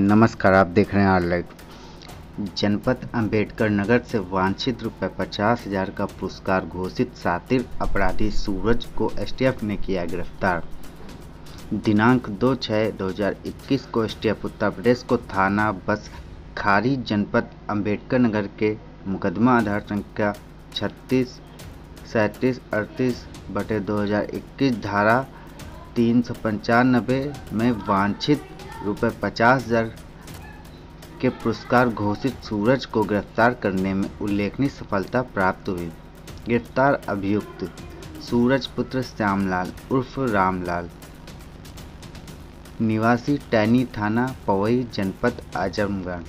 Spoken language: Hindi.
नमस्कार, आप देख रहे हैं आर लाइव। जनपद अंबेडकर नगर से वांछित रुपए पचास हज़ार का पुरस्कार घोषित सातिर अपराधी सूरज को एसटीएफ ने किया गिरफ़्तार। दिनांक दो छः दो हज़ार इक्कीस को एसटीएफ उत्तर प्रदेश को थाना बस खारी जनपद अंबेडकर नगर के मुकदमा आधार संख्या छत्तीस, सैंतीस, अड़तीस बटे दो हज़ार इक्कीस धारा तीन सौ पंचानबे में वांछित रुपये पचास हज़ार के पुरस्कार घोषित सूरज को गिरफ़्तार करने में उल्लेखनीय सफलता प्राप्त हुई। गिरफ़्तार अभियुक्त सूरज पुत्र श्यामलाल उर्फ़ रामलाल। निवासी टैनी थाना पवई, जनपद आजमगढ़।